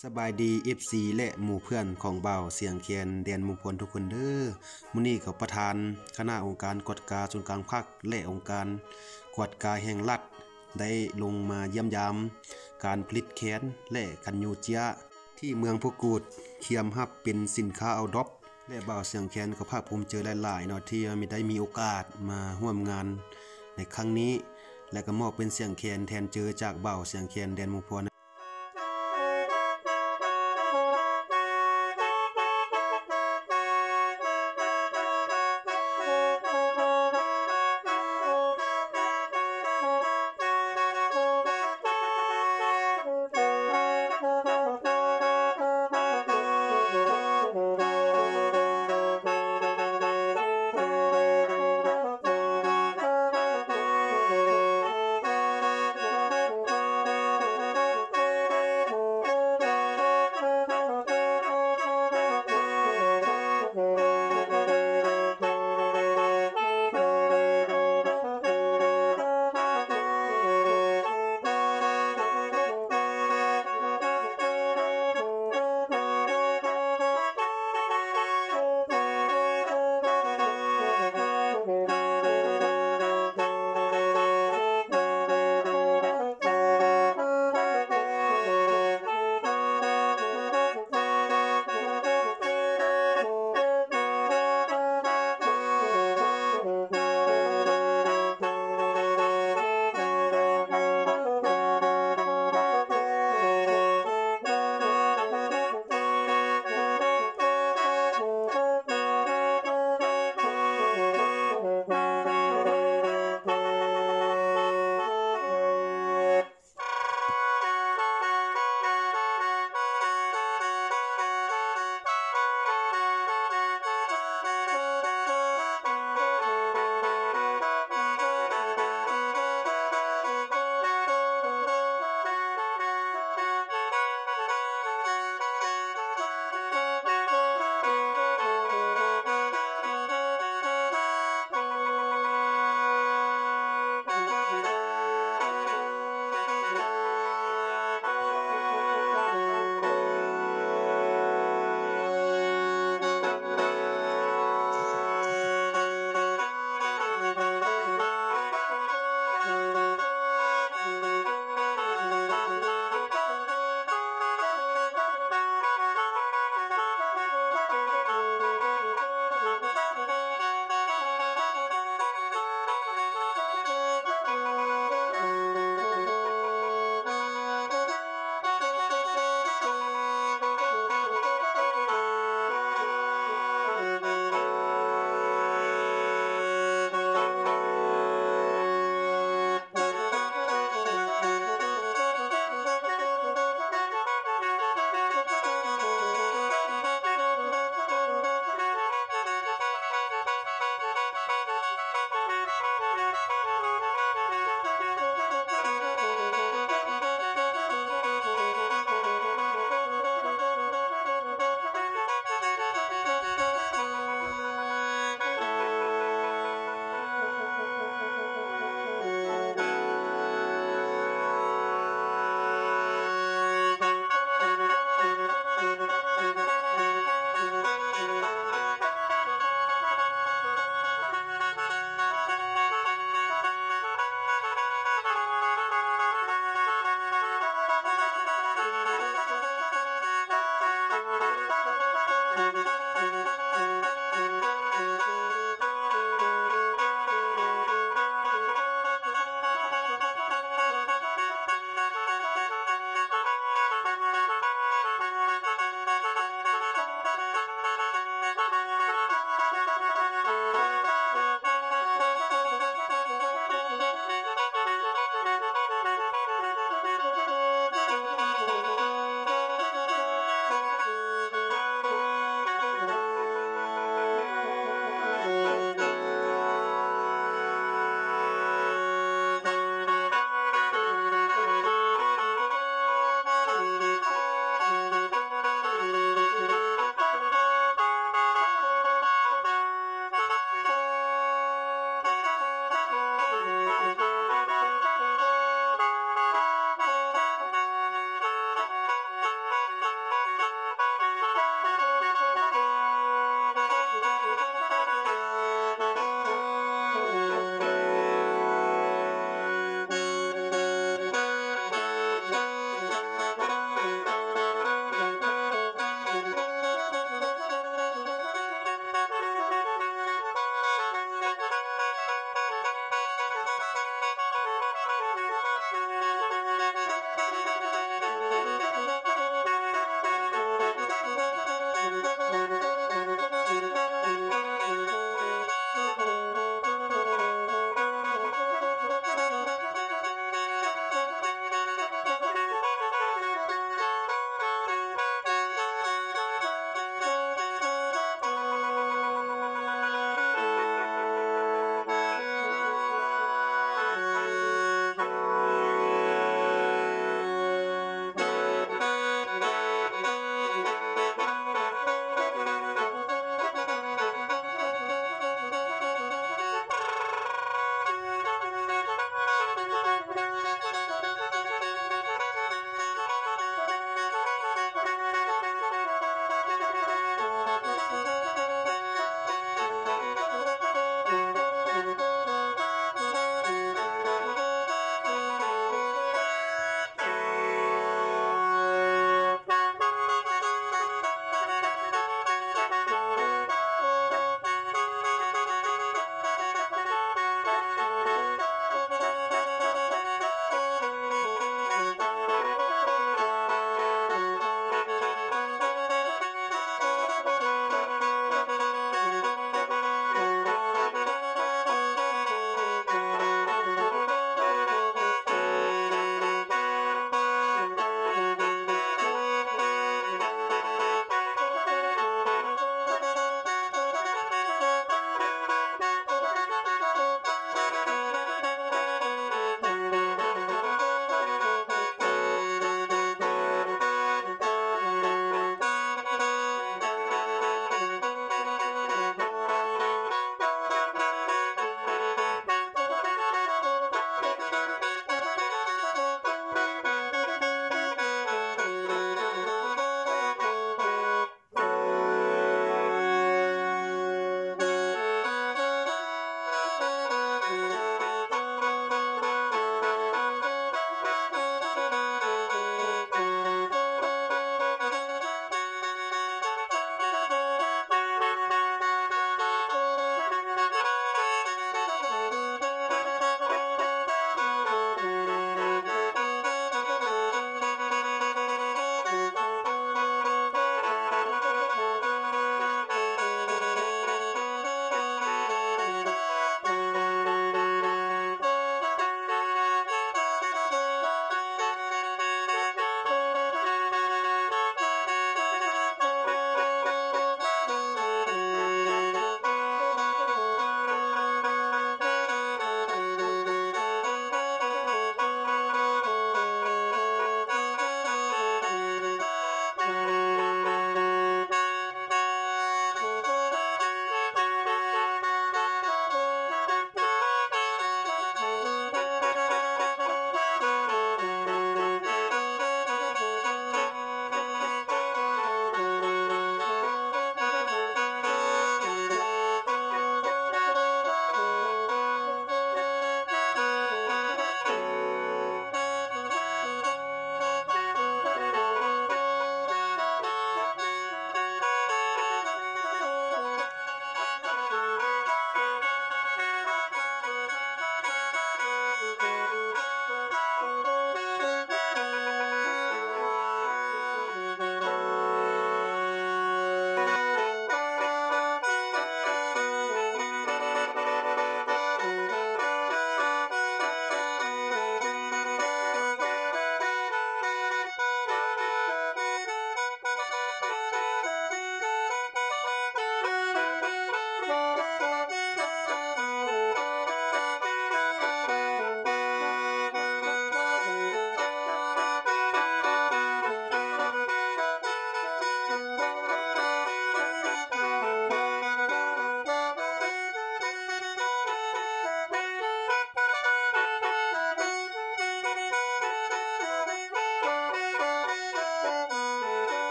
สบายดี FC และหมู่เพื่อนของเบาเสียงเคียนเดียนมุงพลทุกคนเด้อมื้อนี้ก็ประธาน คณะองค์การกฎกาส่วนกลางภาคและองค์การกวดกาแห่งรัฐ ได้ลงมาเยี่ยมยามการผลิตแคนและคันยูเจียที่เมืองพวกูดเคียมหับเป็นสินค้าเอาดอปและบ่าเสียงแคนก็ภาคภูมิเจอหลายๆเนาะที่มีได้มีโอกาสมาร่วมงานในครั้งนี้ และก็มอบเป็นเสียงแคนแทนเจอจากเบ่าเสียงแคนแดนมุงพล